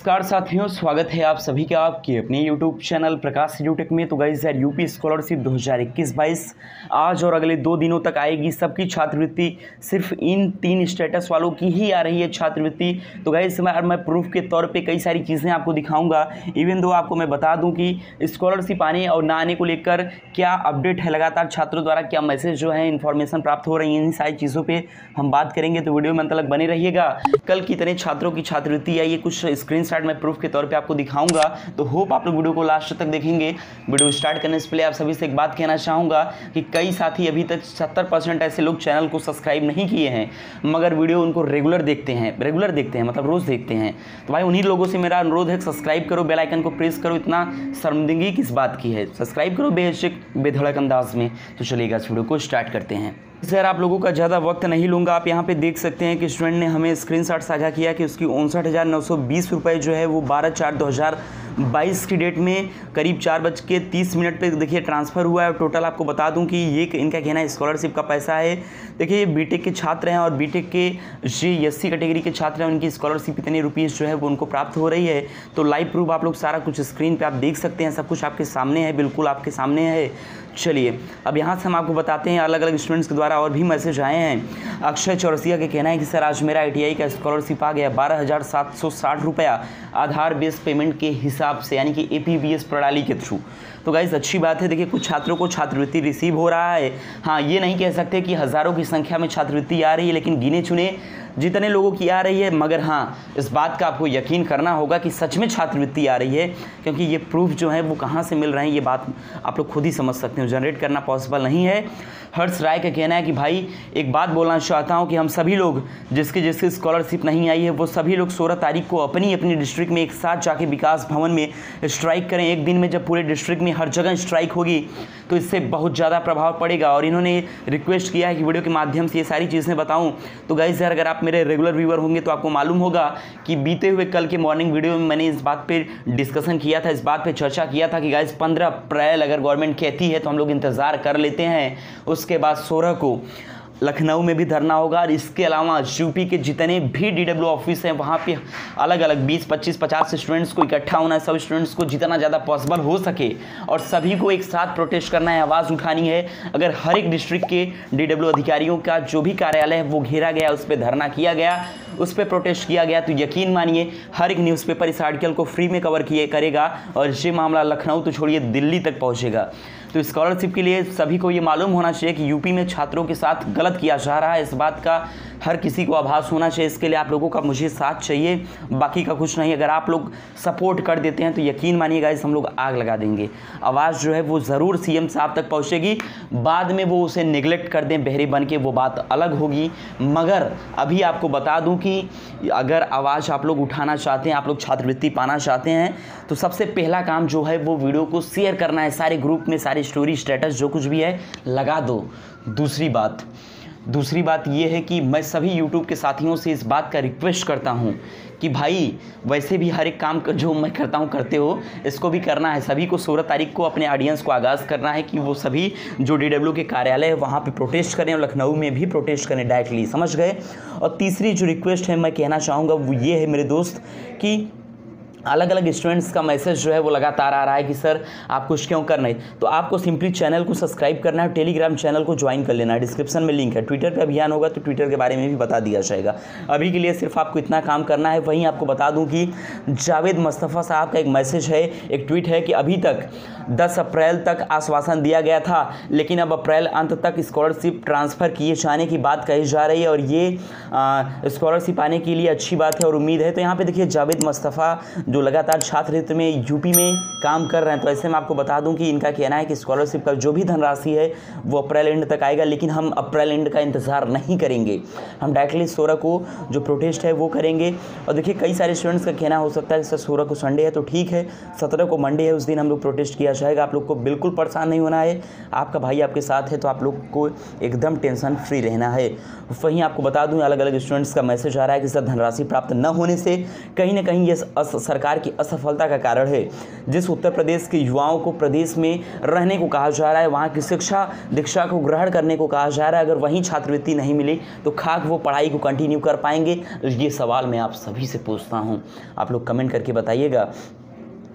नमस्कार साथियों, स्वागत है आप सभी का आपके अपने YouTube चैनल प्रकाश यूटेक में। तो गाइज़ यार यूपी स्कॉलरशिप 2021-22 आज और अगले दो दिनों तक आएगी सबकी छात्रवृत्ति। सिर्फ़ इन तीन स्टेटस वालों की ही आ रही है छात्रवृत्ति। तो गाइज़ मैं मैं प्रूफ के तौर पे कई सारी चीज़ें आपको दिखाऊँगा। इवन दो आपको मैं बता दूँ कि स्कॉलरशिप आने और ना आने को लेकर क्या अपडेट है लगातार छात्रों द्वारा, क्या मैसेज जो है इन्फॉर्मेशन प्राप्त हो रही है, इन सारी चीज़ों पर हम बात करेंगे। तो वीडियो में अंत तक बने रहिएगा। कल कितने छात्रों की छात्रवृत्ति आई है, कुछ स्क्रीन स्टार्ट मैं प्रूफ के तौर पे आपको दिखाऊँगा। तो होप आप लोग वीडियो को लास्ट तक देखेंगे। वीडियो स्टार्ट करने से पहले आप सभी से एक बात कहना चाहूँगा कि कई साथी अभी तक सत्तर ऐसे लोग चैनल को सब्सक्राइब नहीं किए हैं, मगर वीडियो उनको रेगुलर देखते हैं रेगुलर देखते हैं मतलब रोज़ देखते हैं। तो भाई उन्हीं लोगों से मेरा अनुरोध है सब्सक्राइब करो बेलाइकन को प्रेस करो, इतना शर्मंदगी किस बात की है? सब्सक्राइब करो बेहिचक बेधड़क अंदाज में। तो चलिएगा इस वीडियो को स्टार्ट करते हैं। सर आप लोगों का ज़्यादा वक्त नहीं लूँगा। आप यहाँ पे देख सकते हैं कि स्टूडेंट ने हमें स्क्रीनशॉट साझा किया कि उसकी उनसठ हज़ार नौ सौ बीस रुपये जो है वो बारह चार दो हज़ार बाईस की डेट में करीब चार बज के तीस मिनट पे देखिए ट्रांसफ़र हुआ है। और टोटल आपको बता दूँ कि ये इनका कहना है स्कॉलरशिप का पैसा है। देखिए, ये बीटेक के छात्र हैं और बीटेक के जे एस कैटेगरी के छात्र हैं। उनकी स्कॉलरशिप इतनी रुपीज़ जो है वो उनको प्राप्त हो रही है। तो लाइव प्रूफ आप लोग सारा कुछ स्क्रीन पर आप देख सकते हैं। सब कुछ आपके सामने है, बिल्कुल आपके सामने है। चलिए, अब यहाँ से हम आपको बताते हैं अलग अलग स्टूडेंट्स के द्वारा और भी मैसेज आए हैं। अक्षय चौरसिया का कहना है कि सर, आज मेरा आई का स्कॉलरशिप आ गया, बारह हज़ार सात सौ साठ रुपया आधार बेस्ड पेमेंट के हिसाब से, यानी कि एपीबीएस प्रणाली के थ्रू तो गाइज़ अच्छी बात है, देखिए कुछ छात्रों को छात्रवृत्ति रिसीव हो रहा है। हाँ ये नहीं कह सकते कि हज़ारों की संख्या में छात्रवृत्ति आ रही है, लेकिन गिने चुने जितने लोगों की आ रही है, मगर हाँ इस बात का आपको यकीन करना होगा कि सच में छात्रवृत्ति आ रही है, क्योंकि ये प्रूफ जो है वो कहाँ से मिल रहे हैं, ये बात आप लोग खुद ही समझ सकते हो, जनरेट करना पॉसिबल नहीं है। हर्ष राय का कहना है कि भाई, एक बात बोलना चाहता हूँ कि हम सभी लोग, जिसकी जिसकी स्कॉलरशिप नहीं आई है, वो सभी लोग सोलह तारीख को अपनी अपनी डिस्ट्रिक्ट में एक साथ जाके विकास भवन में स्ट्राइक करें। एक दिन में जब पूरे डिस्ट्रिक्ट में हर जगह स्ट्राइक होगी तो इससे बहुत ज़्यादा प्रभाव पड़ेगा। और इन्होंने रिक्वेस्ट किया है कि वीडियो के माध्यम से ये सारी चीज़ें बताऊँ। तो गाइज़ अगर आप मेरे रेगुलर व्यूअर होंगे तो आपको मालूम होगा कि बीते हुए कल के मॉर्निंग वीडियो में मैंने इस बात पर डिस्कशन किया था, इस बात पर चर्चा किया था कि गाइज़ पंद्रह अप्रैल अगर गवर्नमेंट कहती है तो हम लोग इंतज़ार कर लेते हैं। उसके बाद सोलह को लखनऊ में भी धरना होगा और इसके अलावा यूपी के जितने भी डी डब्ल्यू ऑफ़िस हैं वहाँ पे अलग अलग 20, 25, 50 स्टूडेंट्स को इकट्ठा होना है। सब स्टूडेंट्स को जितना ज़्यादा पॉसिबल हो सके और सभी को एक साथ प्रोटेस्ट करना है आवाज़ उठानी है। अगर हर एक डिस्ट्रिक्ट के डीडब्ल्यू अधिकारियों का जो भी कार्यालय है वो घेरा गया उस पर धरना किया गया। उस पर प्रोटेस्ट किया गया तो यकीन मानिए, हर एक न्यूज़पेपर इस आर्टिकल को फ्री में कवर किए, करेगा और ये मामला लखनऊ तो छोड़िए, दिल्ली तक पहुँचेगा। तो स्कॉलरशिप के लिए सभी को ये मालूम होना चाहिए कि यूपी में छात्रों के साथ गलत किया जा रहा है। इस बात का हर किसी को आभास होना चाहिए। इसके लिए आप लोगों का मुझे साथ चाहिए, बाकी का कुछ नहीं। अगर आप लोग सपोर्ट कर देते हैं तो यकीन मानिएगा इस हम लोग आग लगा देंगे। आवाज़ जो है, वो ज़रूर सीएम साहब तक पहुँचेगी। बाद में वो उसे निगलेक्ट कर दें, बहरे बन के वो बात अलग होगी। मगर अभी आपको बता दूँ कि अगर आवाज़ आप लोग उठाना चाहते हैं, आप लोग छात्रवृत्ति पाना चाहते हैं तो सबसे पहला काम जो है वो वीडियो को शेयर करना है। सारे ग्रुप में सारे स्टोरी स्टेटस जो कुछ भी है, लगा दो। दूसरी बात दूसरी बात यह है कि मैं सभी यूट्यूब के साथियों से इस बात का रिक्वेस्ट करता हूँ कि भाई, वैसे भी हर एक काम जो मैं करता हूँ, करते हो, इसको भी करना है। सभी को सोलह तारीख को अपने ऑडियंस को आगाज़ करना है कि वो सभी जो डी के कार्यालय है, वहाँ पे प्रोटेस्ट करें और लखनऊ में भी प्रोटेस्ट करें डायरेक्टली समझ गए? और तीसरी जो रिक्वेस्ट है, मैं कहना चाहूँगा, वो ये है मेरे दोस्त, कि अलग अलग स्टूडेंट्स का मैसेज जो है वो लगातार आ रहा है कि, सर, आप कुछ क्यों कर रहे तो आपको सिंपली चैनल को सब्सक्राइब करना है टेलीग्राम चैनल को ज्वाइन कर लेना है। डिस्क्रिप्शन में लिंक है। ट्विटर पे अभियान होगा तो ट्विटर के बारे में भी बता दिया जाएगा। अभी के लिए सिर्फ़ आपको इतना काम करना है। वहीं आपको बता दूँ कि जावेद मुस्तफ़ा साहब का एक मैसेज है, एक ट्वीट है कि अभी तक दस अप्रैल तक आश्वासन दिया गया था, लेकिन अब अप्रैल अंत तक स्कॉलरशिप ट्रांसफ़र किए जाने की बात कही जा रही है और ये स्कॉलरशिप आने के लिए अच्छी बात है और उम्मीद है। तो यहाँ पर देखिए जावेद मुस्तफ़ा जो लगातार छात्र हित में, यूपी में काम कर रहे हैं। तो ऐसे में आपको बता दूँ कि इनका कहना है कि स्कॉलरशिप का जो भी धनराशि है, वो अप्रैल एंड तक आएगा, लेकिन हम अप्रैल एंड का इंतज़ार नहीं करेंगे। हम डायरेक्टली सोलह को जो प्रोटेस्ट है, वो करेंगे। और देखिए, कई सारे स्टूडेंट्स का कहना हो सकता है जैसे सोलह को संडे है तो ठीक है। सत्रह को मंडे है, उस दिन हम लोग प्रोटेस्ट किया जाएगा। आप लोग को बिल्कुल परेशान नहीं होना है। आपका भाई आपके साथ है तो आप लोग को एकदम टेंशन फ्री रहना है। वहीं आपको बता दूँ अलग अलग स्टूडेंट्स का मैसेज आ रहा है कि, सर, धनराशि प्राप्त न होने से कहीं ना कहीं ये सरकार सरकार की असफलता का कारण है। जिस उत्तर प्रदेश के युवाओं को प्रदेश में रहने को कहा जा रहा है, वहाँ की शिक्षा दीक्षा को ग्रहण करने को कहा जा रहा है। अगर वहीं छात्रवृत्ति नहीं मिली तो खाक वो पढ़ाई को कंटिन्यू कर पाएँगे। ये सवाल मैं आप सभी से पूछता हूँ। आप लोग कमेंट करके बताइएगा।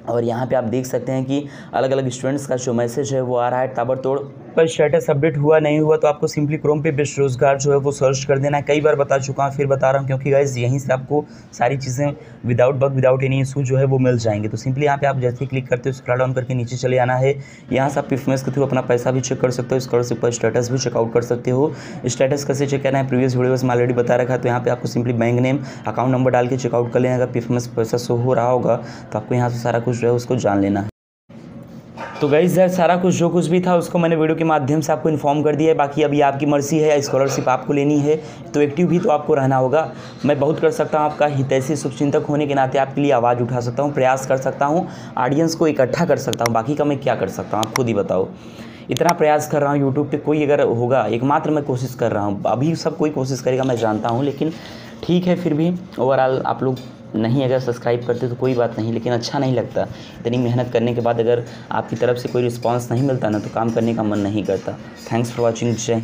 और यहाँ पे आप देख सकते हैं कि अलग अलग स्टूडेंट्स का जो मैसेज है, वो आ रहा है ताबड़तोड़। पर स्टेटस अपडेट हुआ, नहीं हुआ तो आपको सिंपली क्रोम पे बेस्ट रोज़गार जो है वो सर्च कर देना है। कई बार बता चुका हूँ, फिर बता रहा हूँ, क्योंकि गाइज़ यहीं से आपको सारी चीज़ें without bug without any issue जो है वो मिल जाएँगे। तो सिंपली यहाँ पे आप जैसे ही क्लिक करते हो स्क्रॉल डाउन करके नीचे चले आना है। यहाँ से आप पिफमेस के थ्रू अपना पैसा भी चेक कर सकते हो स्कॉलरशिप पर स्टेटस भी चेकआउट कर सकते हो। स्टेटस कैसे चेक करना है प्रीवियस वीडियो में ऑलरेडी बता रखा तो यहाँ पे आपको simply bank name account number डाल के चेकआउट कर लेना अगर पिफमेस पैसा शो हो रहा होगा तो आपको यहाँ से सारा कुछ जो है उसको जान लेना है। तो गई सर सारा कुछ, जो कुछ भी था, उसको मैंने वीडियो के माध्यम से आपको इन्फॉर्म कर दिया है। बाकी अभी आपकी मर्ज़ी है या स्कॉलरशिप आपको लेनी है तो एक्टिव भी तो आपको रहना होगा। मैं बहुत कर सकता हूँ आपका हितैषी शुभचिंतक होने के नाते आपके लिए आवाज़ उठा सकता हूँ, प्रयास कर सकता हूँ ऑडियंस को इकट्ठा कर सकता हूँ। बाकी का मैं क्या कर सकता हूँ, आप खुद ही बताओ। इतना प्रयास कर रहा हूँ यूट्यूब पे, कोई अगर होगा, एकमात्र मैं कोशिश कर रहा हूँ। अभी सब कोई कोशिश करेगा, मैं जानता हूँ, लेकिन ठीक है फिर भी। ओवरऑल आप लोग नहीं अगर सब्सक्राइब करते तो कोई बात नहीं, लेकिन अच्छा नहीं लगता। इतनी मेहनत करने के बाद अगर आपकी तरफ़ से कोई रिस्पॉन्स नहीं मिलता ना तो काम करने का मन नहीं करता। थैंक्स फॉर वॉचिंग जय